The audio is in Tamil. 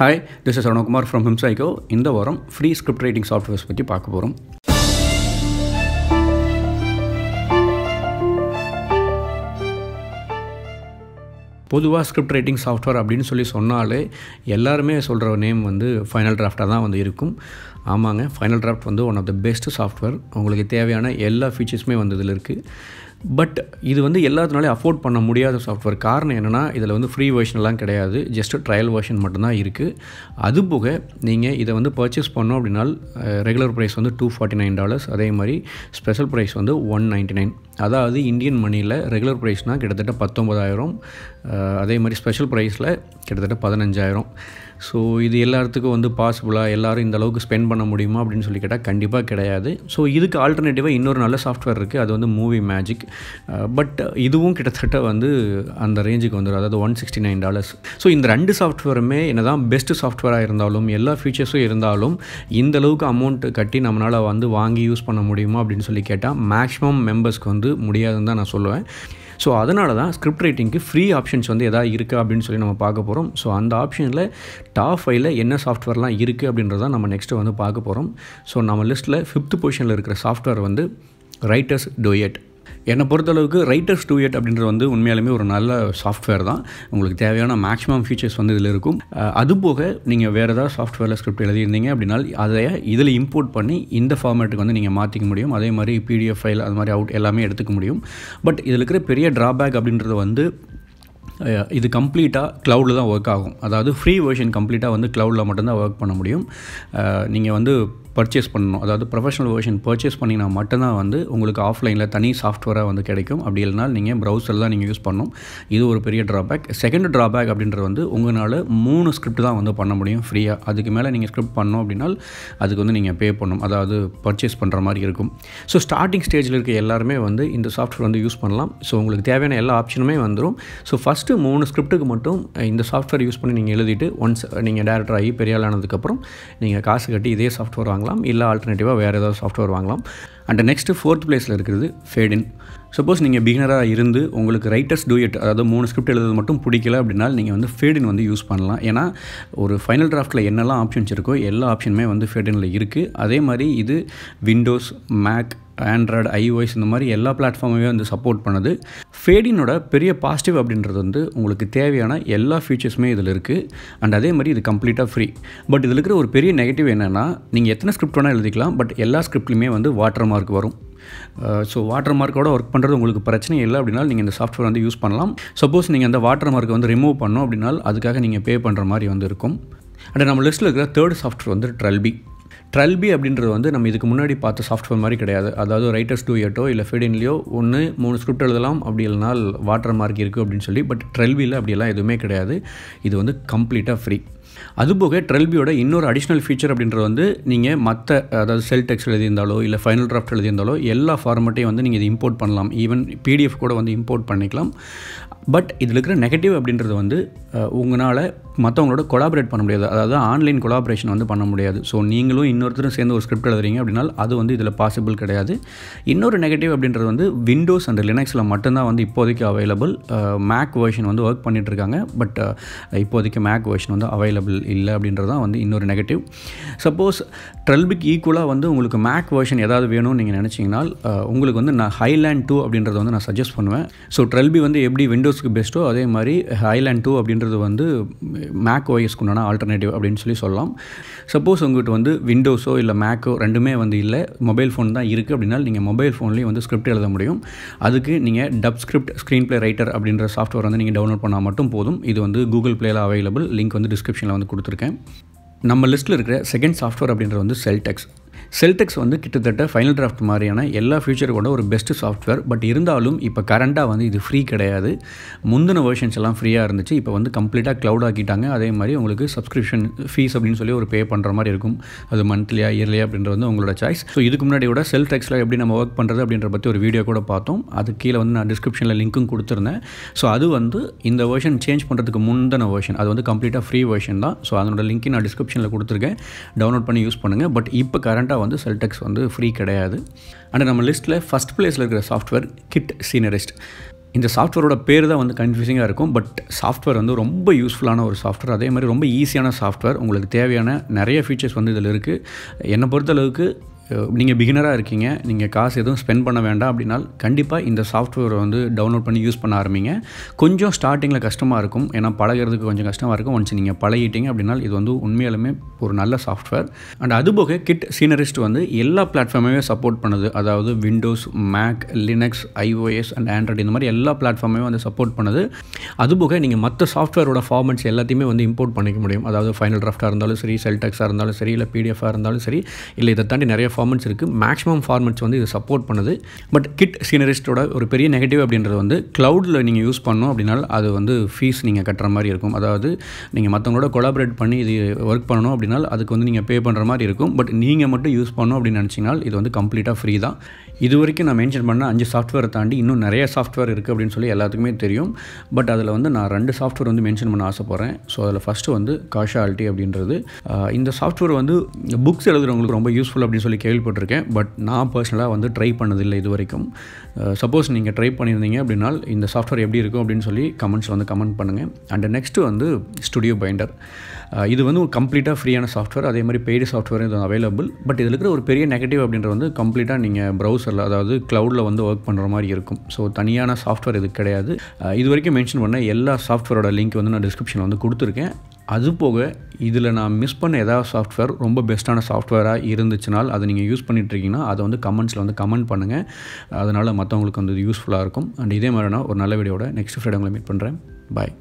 Hi this is Arunakumar from ஹிம்சைகோ இந்த வாரம் ஃப்ரீ ஸ்கிரிப்ட் ரைட்டிங் சாஃப்ட்வேர்ஸ் பற்றி பார்க்க போகிறோம் பொதுவாக ஸ்கிரிப்ட் ரைட்டிங் சாஃப்ட்வேர் அப்படின்னு சொல்லி சொன்னாலே எல்லாருமே சொல்கிற நேம் வந்து ஃபைனல் டிராஃப்டாக தான் வந்து இருக்கும். ஆமாங்க ஃபைனல் டிராஃப்ட் வந்து one of the best software உங்களுக்கு தேவையான எல்லா ஃபீச்சர்ஸுமே வந்து இதில் இருக்குது பட் இது வந்து எல்லாத்தினாலையும் அஃபோர்ட் பண்ண முடியாத சாஃப்ட்வேர் காரணம் என்னென்னா இதில் வந்து ஃப்ரீ வெர்ஷன்லாம் கிடையாது. ஜஸ்ட் ட்ரையல் வெர்ஷன் மட்டும்தான் இருக்குது அது போக நீங்கள் இதை வந்து பர்ச்சேஸ் பண்ணோம் அப்படின்னா ரெகுலர் ப்ரைஸ் வந்து டூ ஃபார்ட்டி நைன் டாலர்ஸ் அதே மாதிரி ஸ்பெஷல் ப்ரைஸ் வந்து ஒன் நைன்ட்டி நைன் அதாவது இந்தியன் மணியில் ரெகுலர் ப்ரைஸ்னால் கிட்டத்தட்ட பத்தொம்பதாயிரம் அதே மாதிரி ஸ்பெஷல் ப்ரைஸில் கிட்டத்தட்ட பதினஞ்சாயிரம். ஸோ இது எல்லாத்துக்கும் வந்து பாசிபிளாக எல்லோரும் இந்த அளவுக்கு ஸ்பெண்ட் பண்ண முடியுமா அப்படின்னு சொல்லி கேட்டால் கண்டிப்பாக கிடையாது. ஸோ இதுக்கு ஆல்டர்னேட்டிவாக இன்னொரு நல்ல சாஃப்ட்வேர் இருக்குது அது வந்து மூவி மேஜிக் பட் இதுவும் கிட்டத்தட்ட வந்து அந்த ரேஞ்சுக்கு வந்துடும் அதாவது one sixty nine dollars so இந்த ரெண்டு சாஃப்ட்வேருமே என்ன தான் பெஸ்ட்டு சாஃப்ட்வேராக இருந்தாலும் எல்லா ஃபீச்சர்ஸும் இருந்தாலும் இந்த அளவுக்கு அமௌண்ட் கட்டி நம்மளால் வந்து வாங்கி யூஸ் பண்ண முடியுமா அப்படின்னு சொல்லி கேட்டால் மேக்ஸிமம் மெம்பர்ஸ்க்கு வந்து வந்து முடியாதுன்னு தான் நான் சொல்லுவேன். ஸோ அதனால தான் ஸ்கிரிப்ட் ரைட்டிங்க்கு ஃப்ரீ ஆப்ஷன்ஸ் வந்து எதாவது இருக்குது அப்படின்னு சொல்லி நம்ம பார்க்க போகிறோம் ஸோ அந்த ஆப்ஷனில் டாப் ஃபைவ்ல என்ன சாஃப்ட்வேர்லாம் இருக்குது அப்படின்றத நம்ம நெக்ஸ்ட்டு வந்து பார்க்க போகிறோம் ஸோ நம்ம லிஸ்ட்டில் ஃபிஃப்த் பொசிஷனில் இருக்கிற சாஃப்ட்வேர் வந்து ரைட்டர்ஸ் டோயட் என்னை பொறுத்தளவுக்கு ரைட்டர்ஸ் டூ எட் அப்படின்றது வந்து உண்மையாலுமே ஒரு நல்ல சாஃப்ட்வேர் தான். உங்களுக்கு தேவையான மேக்ஸிமம் ஃபீச்சர்ஸ் வந்து இதில் இருக்கும். அது போக நீங்கள் வேறு ஏதாவது சாஃப்ட்வேரில் ஸ்கிரிப்ட் எழுதியிருந்தீங்க அப்படின்னா அதை இதில் இம்போர்ட் பண்ணி இந்த ஃபார்மேட்டுக்கு வந்து நீங்கள் மாற்றிக்க முடியும். அதே மாதிரி பிடிஎஃப் ஃபைல் அது மாதிரி அவுட் எல்லாமே எடுத்துக்க முடியும். பட் இதில் இருக்கிற பெரிய ட்ராபேக் அப்படின்றது வந்து இது கம்ப்ளீட்டாக க்ளவுடில் தான் ஒர்க் ஆகும். அதாவது ஃப்ரீ வேர்ஷன் கம்ப்ளீட்டாக வந்து க்ளவுடில் மட்டும்தான் ஒர்க் பண்ண முடியும். நீங்கள் வந்து பர்ச்சேஸ் பண்ணணும். அதாவது ப்ரொஃபஷனல் வெர்ஷன் பர்ச்சேஸ் பண்ணிங்கன்னா மட்டும்தான் வந்து உங்களுக்கு ஆஃப்லைனில் தனி சாஃப்ட்வேராக வந்து கிடைக்கும். அப்படி இல்லைனா நீங்கள் ப்ரௌசர் தான் நீங்கள் யூஸ் பண்ணணும். இது ஒரு பெரிய ட்ராபேக் செகண்ட் ட்ராபேக் அப்படின்றது வந்து உங்களால் மூணு ஸ்கிரிப்ட் தான் வந்து பண்ண முடியும் ஃப்ரீயாக அதுக்கு மேலே நீங்கள் ஸ்கிரிப்ட் பண்ணோம் அப்படின்னா அதுக்கு வந்து நீங்கள் பே பண்ணணும். அதாவது பர்ச்சேஸ் பண்ணுற மாதிரி இருக்கும். ஸோ ஸ்டார்டிங் ஸ்டேஜில் இருக்க எல்லாருமே வந்து இந்த சாஃப்ட்வேர் வந்து யூஸ் பண்ணலாம். ஸோ உங்களுக்கு தேவையான எல்லா ஆப்ஷனுமே வந்துடும் ஸோ ஃபஸ்ட்டு மூணு ஸ்கிரிப்ட்டுக்கு மட்டும் இந்த சாஃப்ட்வேர் யூஸ் பண்ணி நீங்கள் எழுதிட்டு ஒன்ஸ் நீங்கள் டேரக்டர் ஆகி பெரிய ஆளானதுக்கப்புறம் நீங்கள் காசு கட்டி இதே சாஃப்ட்வேர் வாங்கலாம். இல்லை ஆல்டர்னேட்டிவாக வேறு ஏதாவது சாஃப்ட்வேர் வாங்கலாம். அண்ட் நெக்ஸ்ட்டு ஃபோர்த் பிளேஸில் இருக்கிறது ஃபேடின் சப்போஸ் நீங்கள் பிகினராக இருந்து உங்களுக்கு ரைட்டர்ஸ் டூயட் அதாவது மூணு ஸ்கிரிப்ட் எழுதுறது மட்டும் பிடிக்கல அப்படின்னா நீங்கள் வந்து ஃபேடின் வந்து யூஸ் பண்ணலாம். ஏன்னா ஒரு ஃபைனல் டிராஃப்ட்டில் என்னெல்லாம் ஆப்ஷன்ஸ் இருக்கோ எல்லா ஆப்ஷனுமே வந்து ஃபேடினில் இருக்குது அதே மாதிரி இது விண்டோஸ் மேக் ஆண்ட்ராய்டு ஐஓஎஸ் இந்த மாதிரி எல்லா பிளாட்ஃபார்மையும் வந்து சப்போர்ட் பண்ணுது. ஃபேடினோட பெரிய பாசிட்டிவ் அப்படின்றது வந்து உங்களுக்கு தேவையான எல்லா ஃபீச்சர்ஸுமே இதில் இருக்குது அண்ட் அதே மாதிரி இது கம்ப்ளீட்டாக ஃப்ரீ பட் இதில் இருக்கிற ஒரு பெரிய நெகட்டிவ் என்னென்னா நீங்கள் எத்தனை ஸ்கிரிப்ட் வேணால் எழுதிக்கலாம் பட் எல்லா ஸ்கிரிப்ட்லையுமே வந்து வாட்டர் மார்க் வரும். ஸோ வாட்டர் மார்க்கோட ஒர்க் பண்ணுறது உங்களுக்கு பிரச்சனை இல்லை அப்படின்னா நீங்கள் இந்த சாஃப்ட்வேர் வந்து யூஸ் பண்ணலாம். சப்போஸ் நீங்கள் அந்த வாட்டர் மார்க்கை வந்து ரிமூவ் பண்ணோம் அப்படின்னா அதுக்காக நீங்கள் பே பண்ணுற மாதிரி வந்து இருக்கும். அண்ட் நம்ம லிஸ்ட்டில் இருக்கிற தேர்ட் சாஃப்ட்வேர் வந்து ட்ரெல்பி ட்ரெல்பி அப்படின்றது வந்து நம்ம இதுக்கு முன்னாடி பார்த்த சாஃப்ட்வேர் மாதிரி கிடையாது. அதாவது ரைட்டர்ஸ் டூ எட்டோ இல்லை ஃபெடின்லையோ ஒன்று மூணு ஸ்கிரிப்ட் எழுதலாம் அப்படி இல்லைனா வாட்டர் மார்க் இருக்குது அப்படின்னு சொல்லி பட் ட்ரெல்பியில் அப்படியெல்லாம் எதுவுமே கிடையாது. இது வந்து கம்ப்ளீட்டாக ஃப்ரீ அதுபோக ட்ரெல்பியோட இன்னொரு அடிஷ்னல் ஃபீச்சர் அப்படின்றது வந்து நீங்கள் மற்ற அதாவது செல் டெக்ஸ்ட் எழுதியிருந்தாலோ இல்லை ஃபைனல் டிராஃப்ட் எழுதியிருந்தாலோ எல்லா ஃபார்மெட்டையும் வந்து நீங்கள் இது இம்போர்ட் பண்ணலாம். ஈவன் பிடிஎஃப் கூட வந்து இம்போர்ட் பண்ணிக்கலாம். பட் இதில் இருக்கிற நெகட்டிவ் அப்படின்றது வந்து உங்களால் மற்றவங்களோட கொலாபரேட் பண்ண முடியாது. அதாவது ஆன்லைன் கொலாபரேஷன் வந்து பண்ண முடியாது. ஸோ நீங்களும் இன்னொருத்தரும் சேர்ந்து ஒரு ஸ்கிரிப்ட் எழுதுறீங்க அப்படின்னா அது வந்து இதில் பாசிபிள் கிடையாது. இன்னொரு நெகட்டிவ் அப்படின்றது வந்து விண்டோஸ் அண்ட் லினக்ஸில் மட்டும்தான் வந்து இப்போதைக்கு அவைலபிள் மேக் வேர்ஷன் வந்து ஒர்க் பண்ணிகிட்டு இருக்காங்க. பட் இப்போதைக்கு மேக் வேர்ஷன் வந்து அவைலபிள் இல்லை அப்படின்றது தான் வந்து இன்னொரு நெகட்டிவ் சப்போஸ் ட்ரெல்பிக் ஈக்குவலாக வந்து உங்களுக்கு மேக் வேர்ஷன் ஏதாவது வேணும்னு நீங்கள் நினச்சிங்கன்னா உங்களுக்கு வந்து நான் ஹைலேண்ட் டூ அப்படின்றத வந்து நான் சஜஸ்ட் பண்ணுவேன். ஸோ ட்ரெல்பி வந்து எப்படி விண்டோஸ்க்கு பெஸ்ட்டோ அதே மாதிரி ஹைலேண்ட் டூ அப்படின்றது வந்து மேக் ஓஎஸ்க்கு உண்டான ஆல்டர்னேட்டிவ் அப்படின்னு சொல்லி சொல்லலாம். சப்போஸ் உங்கள்கிட்ட வந்து விண்டோஸோ இல்லை மேக்கோ ரெண்டுமே வந்து இல்லை மொபைல் ஃபோன் தான் இருக்குது அப்படின்னா நீங்கள் மொபைல் ஃபோன்லேயும் வந்து ஸ்கிரிப்ட் எழுத முடியும். அதுக்கு நீங்கள் dub script screenplay writer அப்படின்ற சாஃப்ட்வேர் வந்து நீங்கள் டவுன்லோட் பண்ணால் மட்டும் போதும். இது வந்து கூகுள் ப்ளேயில் அவைலபிள் லிங்க் வந்து டிஸ்கிரிப்ஷனில் வந்து கொடுத்துருக்கேன். நம்ம லிஸ்ட்டில் இருக்கிற செகண்ட் சாஃப்ட்வேர் அப்படின்றது வந்து செல்டெக்ஸ் செல்டெக்ஸ் வந்து கிட்டத்தட்ட ஃபைனல் டிராஃப்ட் மாதிரியான எல்லா ஃபியூச்சர் கூட ஒரு பெஸ்ட்டு சாஃப்ட்வேர் பட் இருந்தாலும் இப்போ கரண்ட்டாக வந்து இது ஃப்ரீ கிடையாது. முந்தின வேர்ஷன்ஸ் எல்லாம் ஃப்ரீயாக இருந்துச்சு. இப்போ வந்து கம்ப்ளீட்டாக க்ளவுட் ஆக்கிட்டாங்க. அதே மாதிரி உங்களுக்கு சப்ஸ்கிரிப்ஷன் ஃபீஸ் அப்படின்னு சொல்லி ஒரு பே பண்ணுற மாதிரி இருக்கும். அது மந்த்லியாக இயர்லியாக அப்படின்றது வந்து உங்களோட சாய்ஸ் ஸோ இதுக்கு முன்னாடி கூட செல்டெக்ஸில் எப்படி நம்ம ஒர்க் பண்ணுறது அப்படின்ற பற்றி ஒரு வீடியோ கூட பார்த்தோம். அது கீழே வந்து நான் டிஸ்கிரிப்ஷனில் லிங்க்கும் கொடுத்துருந்தேன். ஸோ அது வந்து இந்த வேர்ஷன் சேஞ்ச் பண்ணுறதுக்கு முந்தின வேர்ஷன் அது வந்து கம்ப்ளீட்டாக ஃப்ரீ வேர்ஷன் தான். ஸோ அதனோட லிங்க்கு நான் டிஸ்கிரிப்ஷனில் கொடுத்துருக்கேன். டவுன்லோட் பண்ணி யூஸ் பண்ணுங்கள் பட் இப்போ கரண்ட்டாக வந்து செல்டெக்ஸ் வந்து ஃப்ரீ கிடையாது. அண்ட் நம்ம லிஸ்ட்டில் ஃபஸ்ட் பிளேஸில் இருக்கிற சாஃப்ட்வேர் கிட் சீனரிஸ்ட் இந்த சாஃப்ட்வேரோட பேர் தான் வந்து கன்ஃபியூசிங்காக இருக்கும் பட் சாஃப்ட்வேர் வந்து ரொம்ப யூஸ்ஃபுல்லான ஒரு சாஃப்ட்வேர் அதே மாதிரி ரொம்ப ஈஸியான சாஃப்ட்வேர் உங்களுக்கு தேவையான நிறைய ஃபீச்சர்ஸ் வந்து இதில் இருக்குது என்னை பொறுத்தளவுக்கு நீங்கள் பிகினராக இருக்கீங்க. நீங்கள் காசு எதுவும் ஸ்பெண்ட் பண்ண வேண்டாம் அப்படின்னா கண்டிப்பாக இந்த சாஃப்ட்வேரை வந்து டவுன்லோட் பண்ணி யூஸ் பண்ண ஆரம்பிங்க. கொஞ்சம் ஸ்டார்டிங்கில் கஷ்டமாக இருக்கும். ஏன்னா பழகிறதுக்கு கொஞ்சம் கஷ்டமாக இருக்கும். ஒன்ஸ் நீங்கள் பழகிட்டீங்க அப்படின்னா இது வந்து உண்மையாலுமே ஒரு நல்ல சாஃப்ட்வேர் அண்ட் அதுபோக கிட் சீனரிஸ்ட் வந்து எல்லா பிளாட்ஃபார்மையுமே சப்போர்ட் பண்ணுது. அதாவது Windows Mac Linux iOS and Android இந்த மாதிரி எல்லா பிளாட்ஃபார்மையும் வந்து சப்போர்ட் பண்ணுது. அதுபோக நீங்கள் மற்ற சாஃப்ட்வேரோட ஃபார்மெட்ஸ் எல்லாத்தையுமே வந்து இம்போர்ட் பண்ணிக்க முடியும். அதாவது ஃபைனல் டிராஃப்டாக இருந்தாலும் சரி செல்டெக்ஸாக இருந்தாலும் சரி இல்லை பிடிஎஃபாக இருந்தாலும் சரி இல்லை இதை தாண்டி நிறைய ஃபார்மெட்ஸ் இருக்குது மேக்ஸிமம் ஃபார்மெட்ஸ் வந்து இது சப்போர்ட் பண்ணுது. பட் கிட் சீனரிஸ்ட்டோட ஒரு பெரிய நெகட்டிவ் அப்படின்றது வந்து க்ளவுடில் நீங்கள் யூஸ் பண்ணோம் அப்படின்னா அது வந்து ஃபீஸ் நீங்கள் கட்டுற மாதிரி இருக்கும். அதாவது நீங்கள் மற்றவங்களோட கொலாபரேட் பண்ணி இது ஒர்க் பண்ணணும் அப்படின்னா அதுக்கு வந்து நீங்கள் பே பண்ணுற மாதிரி இருக்கும். பட் நீங்கள் மட்டும் யூஸ் பண்ணணும் அப்படின்னு நினச்சிங்கன்னா இது வந்து கம்ப்ளீட்டாக ஃப்ரீ தான். இது வரைக்கும் நான் மென்ஷன் பண்ண அஞ்சு சாஃப்ட்வேரை தாண்டி இன்னும் நிறைய சாஃப்ட்வேர் இருக்குது அப்படின்னு சொல்லி எல்லாத்துக்குமே தெரியும். பட் அதில் வந்து நான் ரெண்டு சாஃப்ட்வேர் வந்து மென்ஷன் பண்ண ஆசைப்பட்றேன். ஸோ அதில் ஃபஸ்ட்டு வந்து காஷாலிட்டி அப்படின்றது. இந்த சாஃப்ட்வேர் வந்து புக்ஸ் எழுதுகிறவங்களுக்கு ரொம்ப யூஸ்ஃபுல் அப்படின்னு சொல்லி கேள்விப்பட்டிருக்கேன். பட் நான் பர்சனலாக வந்து ட்ரை பண்ணதில்லை இது வரைக்கும் சப்போஸ் நீங்கள் ட்ரை பண்ணியிருந்தீங்க அப்படின்னா இந்த சாஃப்ட்வேர் எப்படி இருக்கும் அப்படின்னு சொல்லி கமெண்ட்ஸ் வந்து கமெண்ட் பண்ணுங்கள் அண்ட் நெக்ஸ்ட்டு வந்து ஸ்டுடியோ பைண்டர் இது வந்து ஒரு கம்ப்ளீட்டாக ஃப்ரீயான சாஃப்ட்வேர் அதே மாதிரி பெய்டு சாஃப்ட்வேர் இது அவைலபிள் பட் இதில் இருக்கிற ஒரு பெரிய நெகட்டிவ் அப்படின்றது வந்து கம்ப்ளீட்டாக நீங்கள் ப்ரௌசரில் அதாவது க்ளவுடில் வந்து ஒர்க் பண்ணுற மாதிரி இருக்கும். ஸோ தனியான சாஃப்ட்வேர் இது கிடையாது. இது வரைக்கும் மென்ஷன் பண்ண எல்லா சாஃப்ட்வேரோட லிங்க் வந்து நான் டிஸ்கிரிப்ஷனில் வந்து கொடுத்துருக்கேன். அது போக இதில் நான் மிஸ் பண்ண ஏதாவது சாஃப்ட்வேர் ரொம்ப பெஸ்ட்டான சாஃப்ட்வேராக இருந்துச்சுனால் அதை நீங்கள் யூஸ் பண்ணிகிட்ருக்கீங்கன்னா அதை வந்து கமெண்ட்ஸில் வந்து கமெண்ட் பண்ணுங்கள் அதனால் மற்றவங்களுக்கு வந்து யூஸ்ஃபுல்லாக இருக்கும். அண்ட் இதே மாதிரினா ஒரு நல்ல வீடியோட நெக்ஸ்ட் ஃப்ரைடே உங்களை மீட் பண்ணுறேன் பாய்